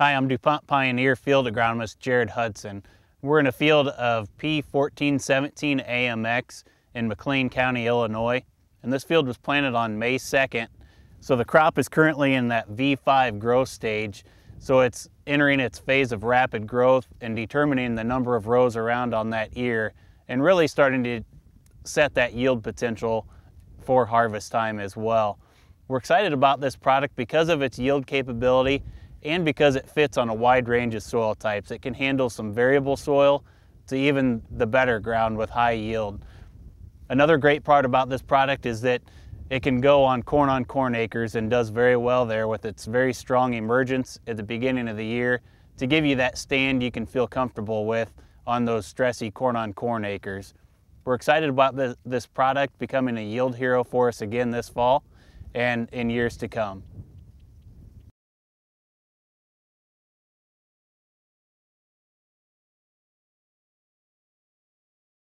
Hi, I'm DuPont Pioneer Field Agronomist Jarrod Hudson. We're in a field of P1417 AMX in McLean County, Illinois. And this field was planted on May 2nd. So the crop is currently in that V5 growth stage. So it's entering its phase of rapid growth and determining the number of rows around on that ear and really starting to set that yield potential for harvest time as well. We're excited about this product because of its yield capability and because it fits on a wide range of soil types. It can handle some variable soil to even the better ground with high yield. Another great part about this product is that it can go on corn on corn acres and does very well there with its very strong emergence at the beginning of the year to give you that stand you can feel comfortable with on those stressy corn on corn acres. We're excited about this, this product becoming a yield hero for us again this fall and in years to come.